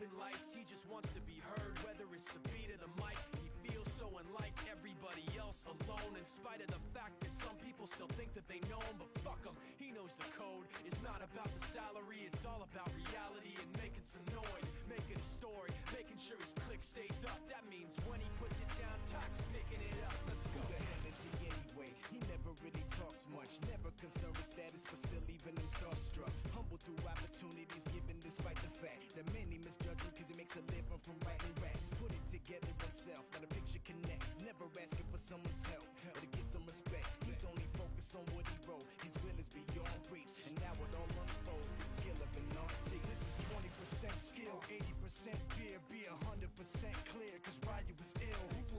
open lights, he just wants to be heard, whether it's the beat of the mic. He feels so unlike everybody else alone, in spite of the fact that some people still think that they know him, but fuck him, he knows the code. It's not about the salary, it's all about reality and making some noise, making a story, making sure his click stays up. That means when he puts it down, Tox picking it up. Let's go. Who the hell is he anyway? He never really talks much, never concerned with status, but still even in starstruck. Humble through opportunities, to living from writing raps. Put it together himself, now the picture connects. Never asking for someone's help or to get some respect. He's only focused on what he wrote. His will is beyond reach, and now it all unfolds. The skill of an artist. This is 20% skill, 80% fear. Be 100% clear, cause Ryu was ill.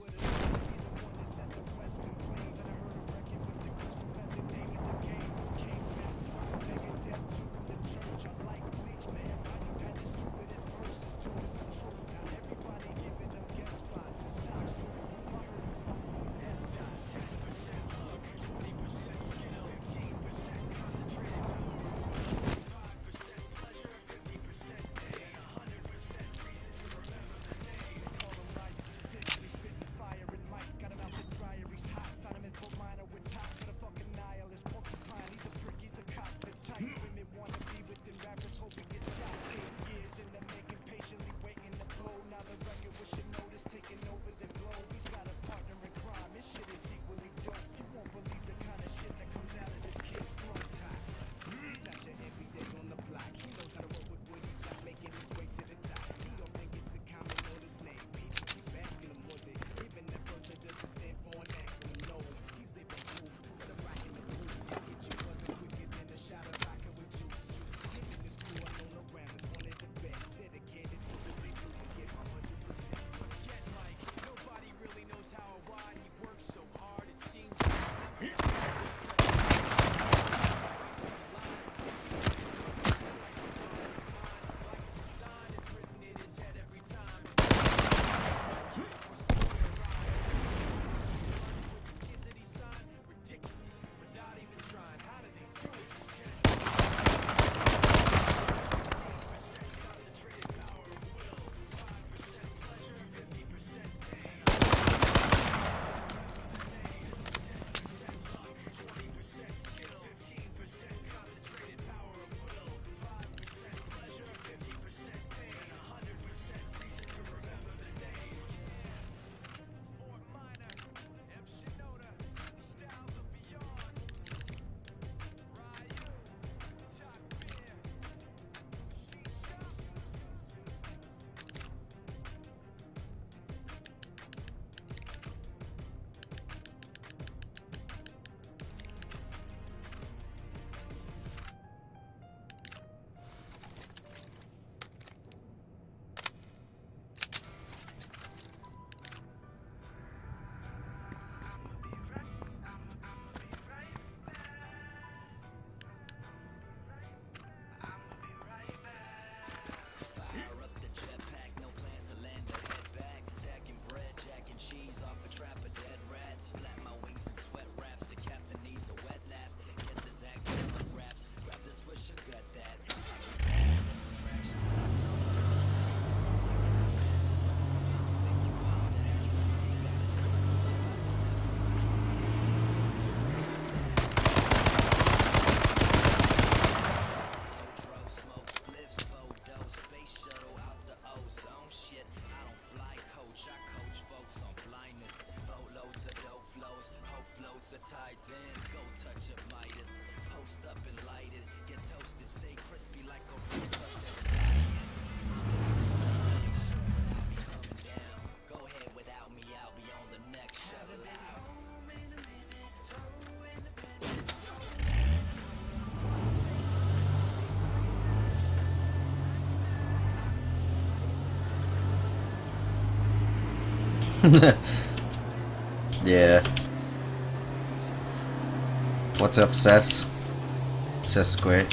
Go touch Midas, post up and light it. Get toasted, stay crispy like a yeah. What's up, Sess? Sess Squared.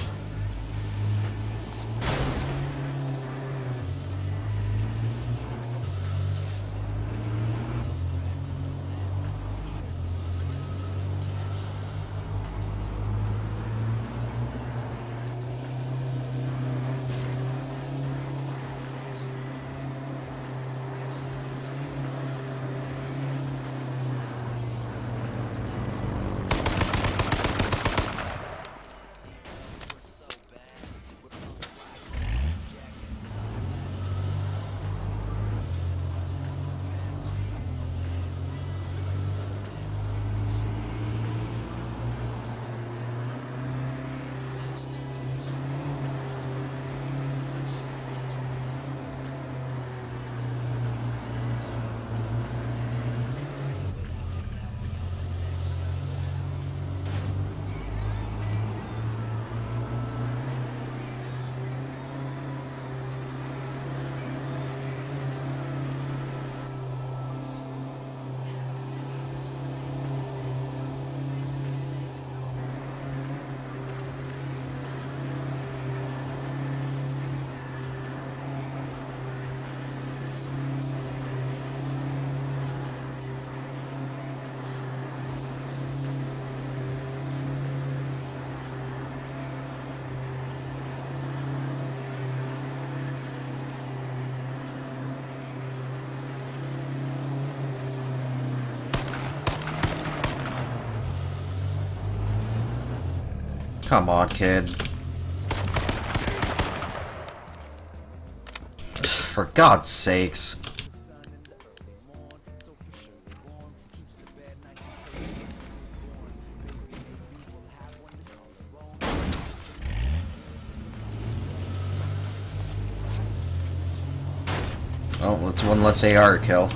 Come on, kid. For God's sakes. Oh, that's one less AR kill.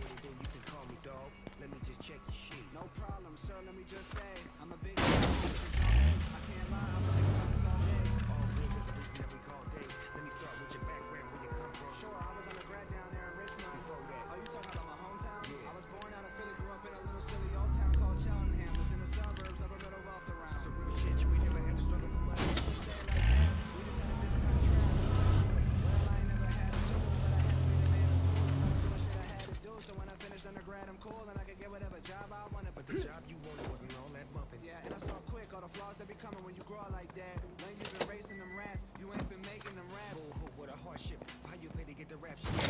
What it? You can call me dog. Let me just check your sheet. No problem, sir. Let me just say, I'm a big fan of this genre. I can't lie, I'm about this all day. All good, there's a reason that we call Dave. Let me start with your background, where you come from. Sure, I was undergrad down Undergrad, I'm cool and I could get whatever job I wanted. But the job you wanted wasn't all that bumping. Yeah, and I saw quick all the flaws that be coming when you grow like that. When you've been racing them rats, you ain't been making them raps. Bull hoop with a hardship. How you pay to get the rap shit?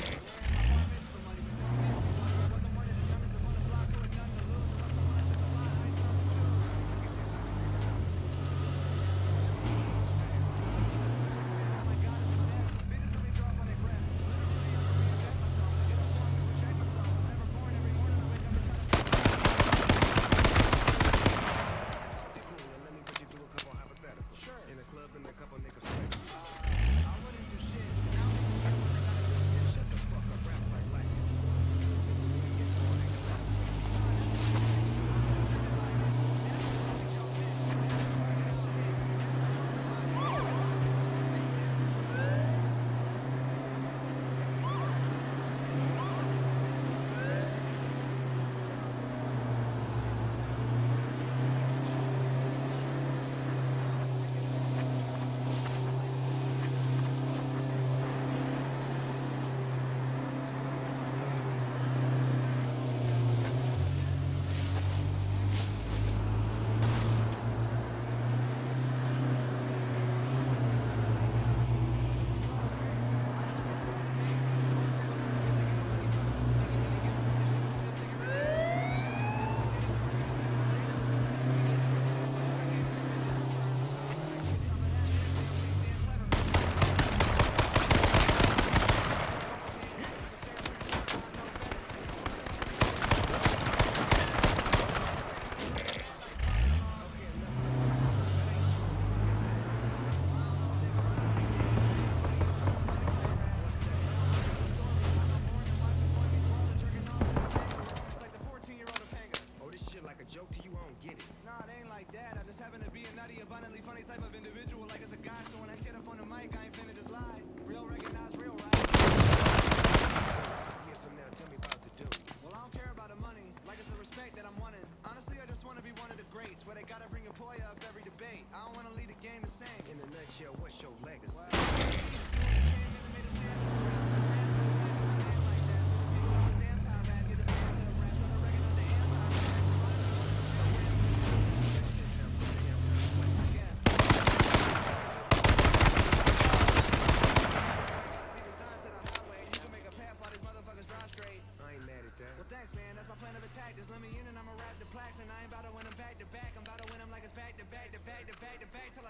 type of individual.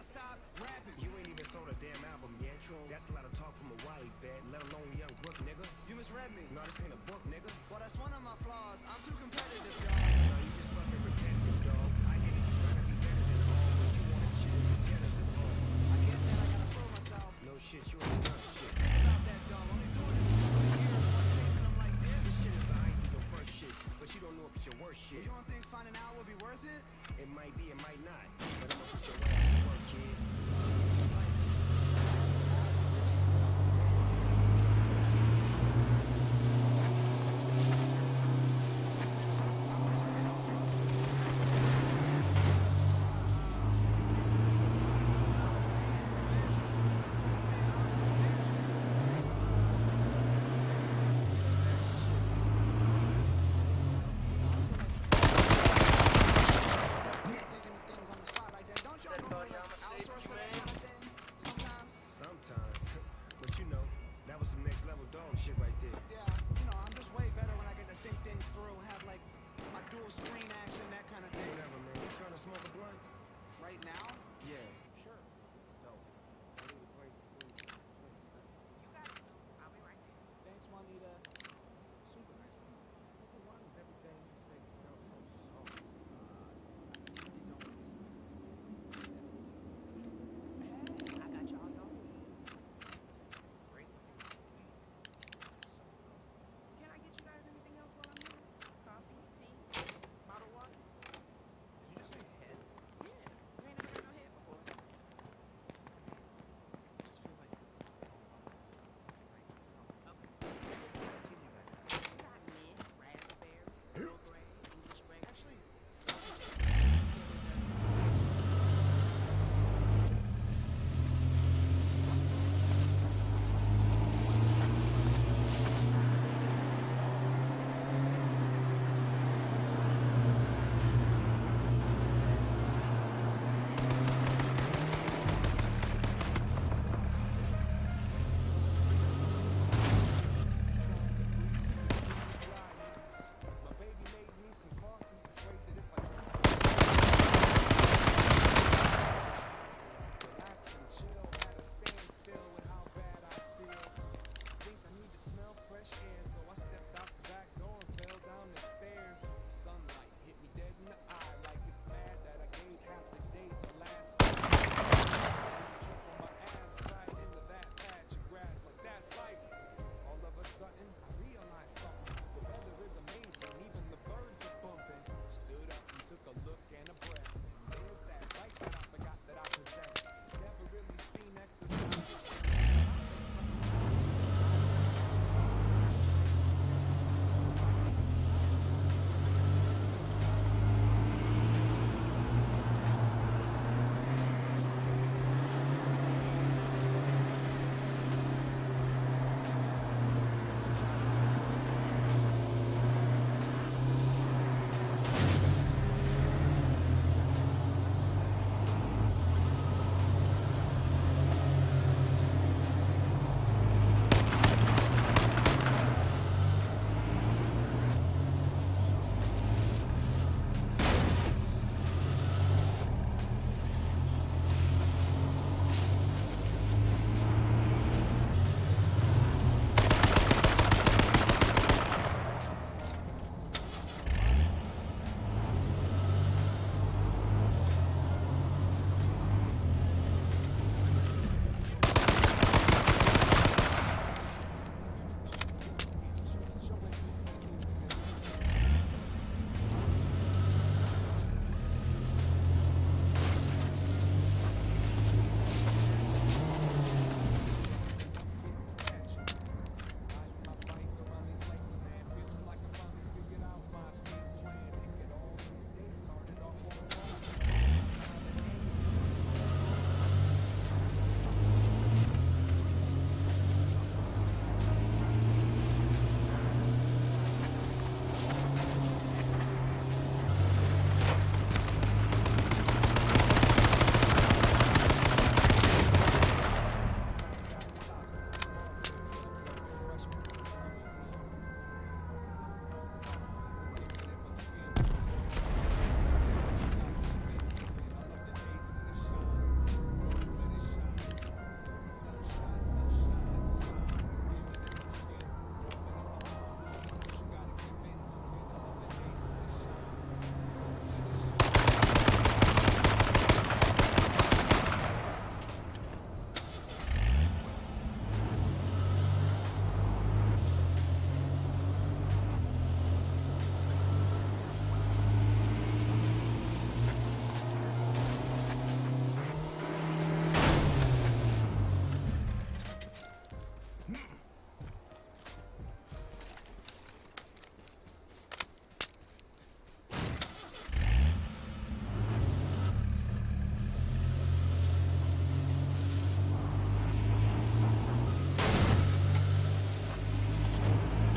Stop rapping. You ain't even sold a damn album yet. That's a lot of talk from a white bet, let alone young Brook, nigga. You misread me. No, this ain't a book, nigga. Well, that's one of my flaws. I'm too competitive, dog. No, you just fucking repetitive, dog. I get it, you trying to be better than all, but you wanna shit as a jealous and all. I get that. I gotta prove myself. No shit, you ain't done shit. About that, dog. Only doing this for a year. One taping them like this. This shit is alright for your first shit, but you don't know if it's your worst shit. You don't think finding out would be worth it? It might be, it might not. But I'ma put your ass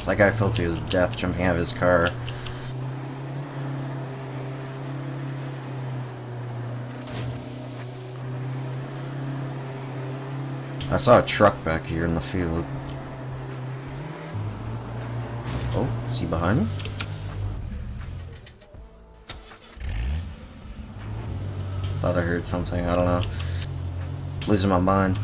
That guy fell to his death jumping out of his car. I saw a truck back here in the field. Oh, is he behind me? Thought I heard something, I don't know. Losing my mind.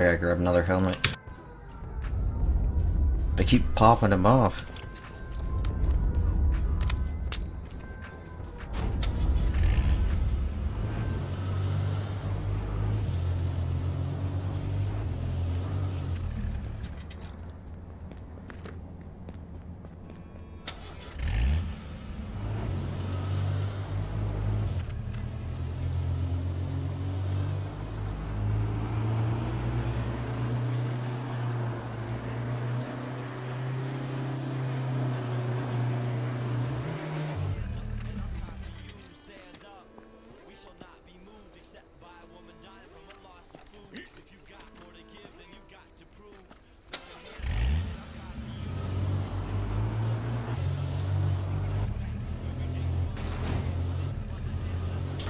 I gotta grab another helmet. They keep popping them off.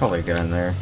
Probably guy in there.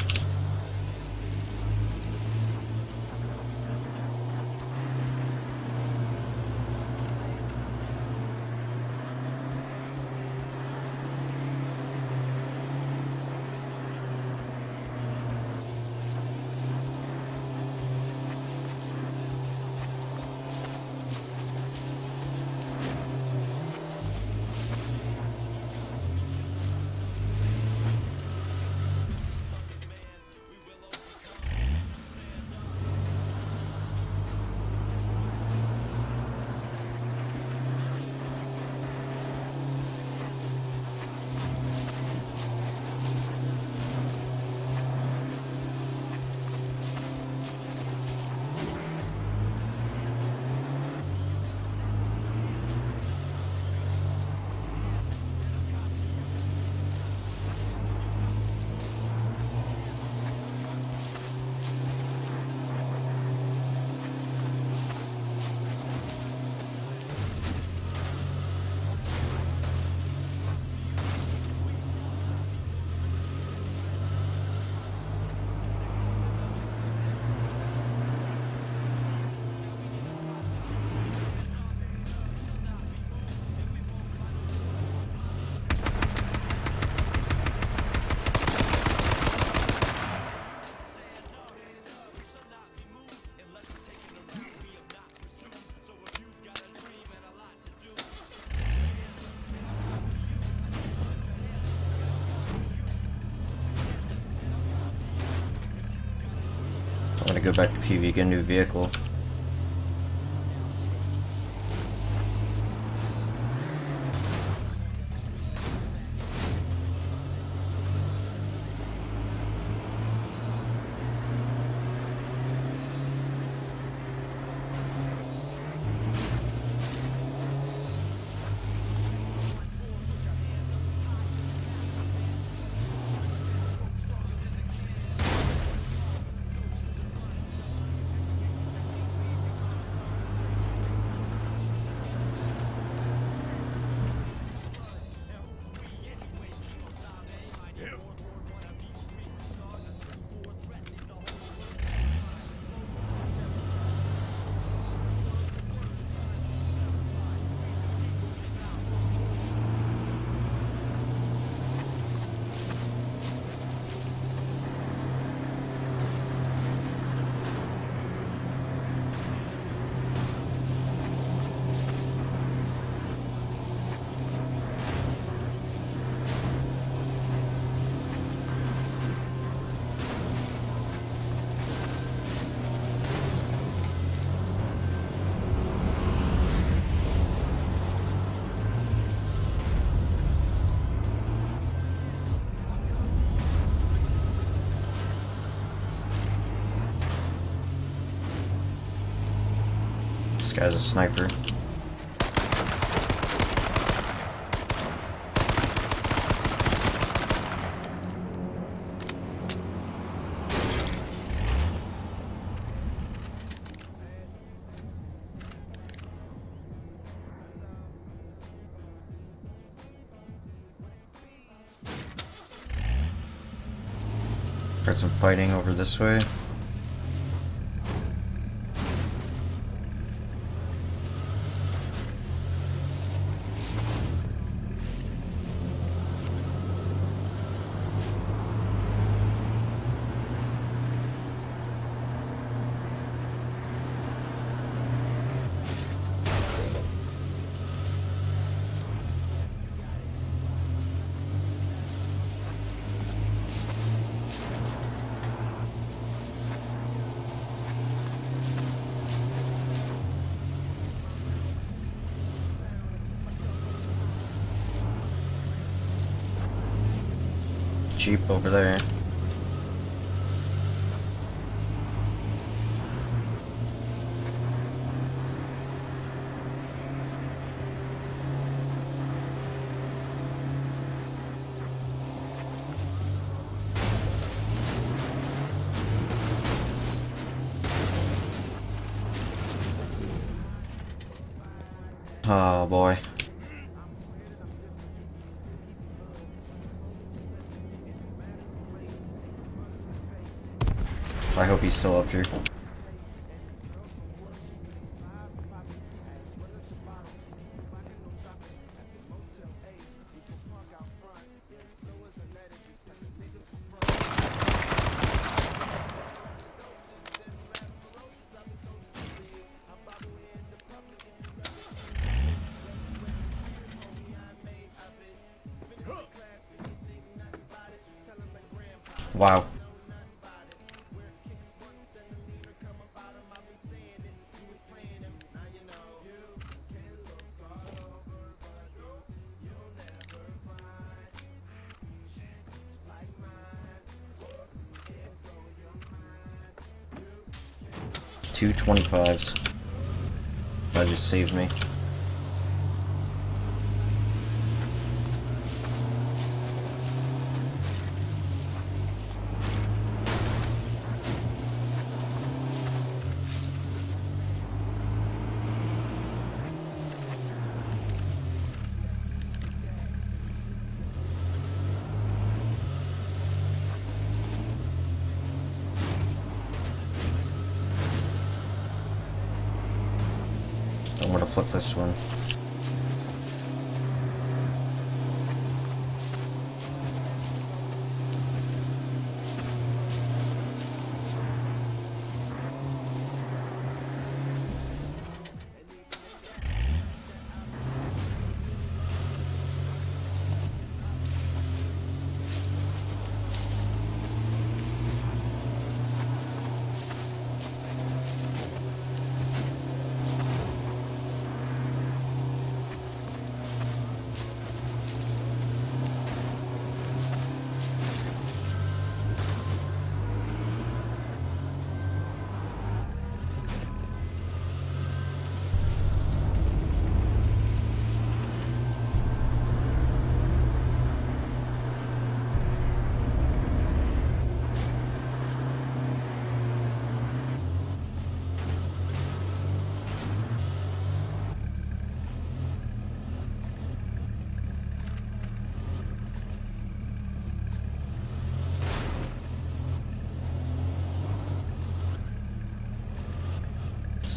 Gonna go back to PV, get a new vehicle. Guy's a sniper. Heard some fighting over this way. Oh boy. I hope he's still up here. Saved me. This one.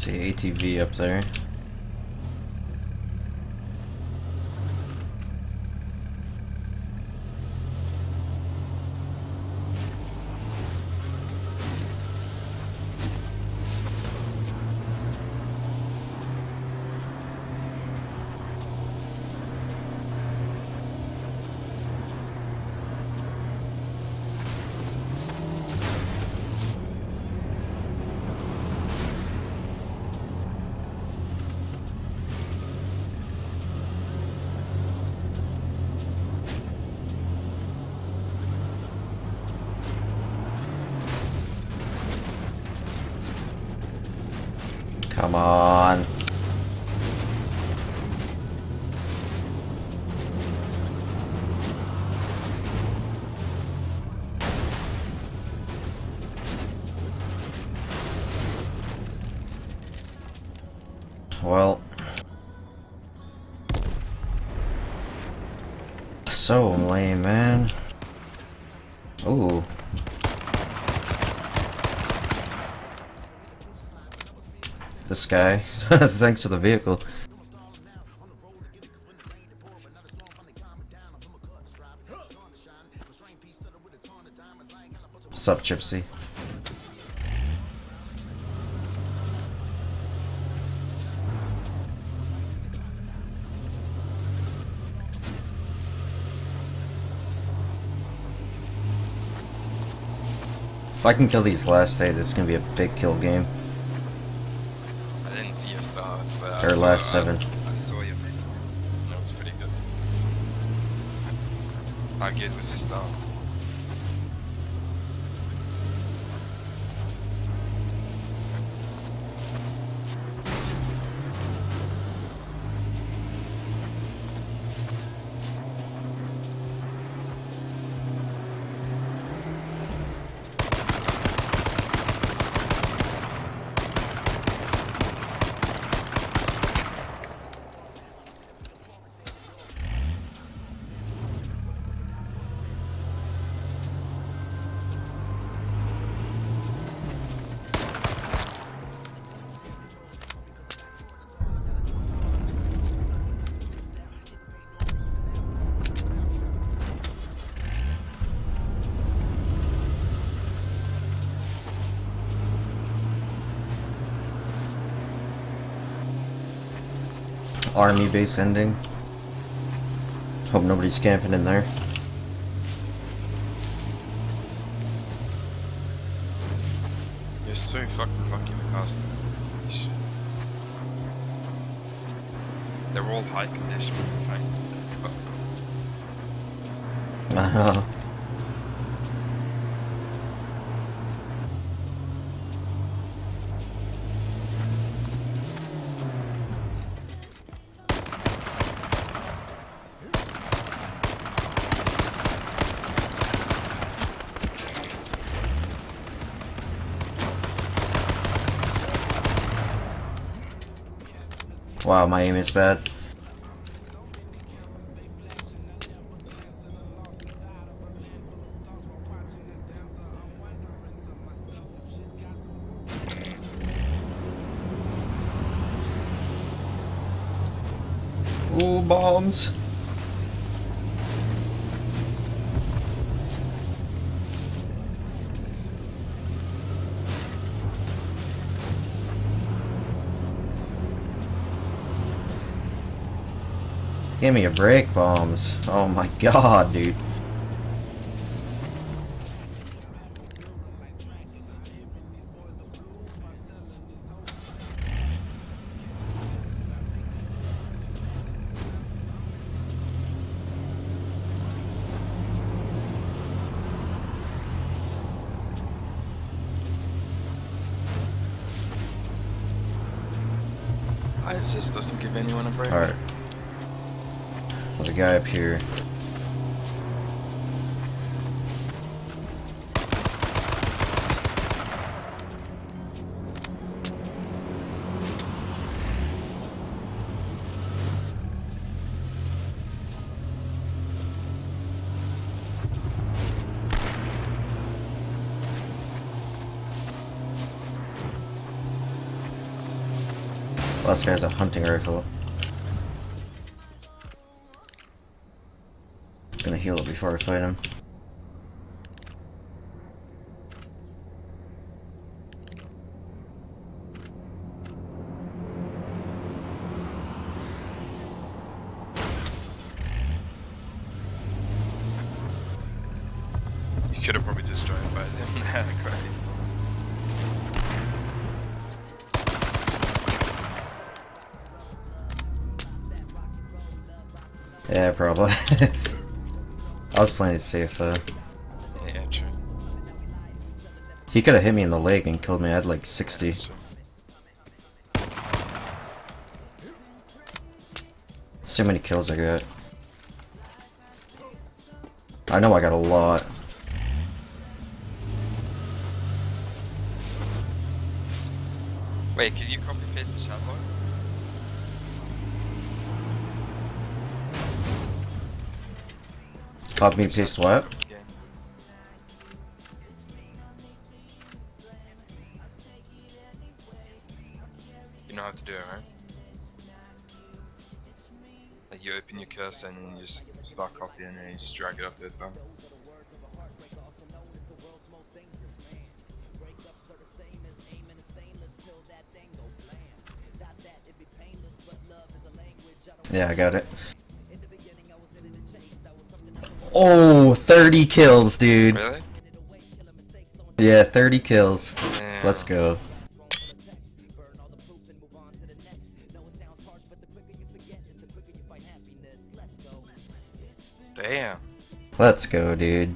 See ATV up there. Guy. Thanks for the vehicle. Sup, Gypsy? If I can kill these last eight, this is gonna be a big kill game. I didn't see your start, I last seven. I saw your video. That was pretty good. Good was your Army base ending. Hope nobody's camping in there. You're so fucking lucky the. They're all high condition. Like, it's fuck. I know. Wow, my aim is bad. Give me a break, bombs. Oh my god, dude. Doesn't give anyone a break. Alright. There's a guy up here. Well, this a hunting rifle. Heal it before I fight him. Was playing it safe though. Yeah, true. He could have hit me in the leg and killed me. I had like 60. That's true. See how many kills I got. I know I got a lot. Wait, could you copy paste the chat bar? Copy me paste what? You know how to do it, right? Like you open your cursor and you just start copying and you just drag it up to the thumb. Yeah, I got it. 30 kills, dude. Really? Yeah, 30 kills. Yeah. Let's go. Damn. Let's go, dude.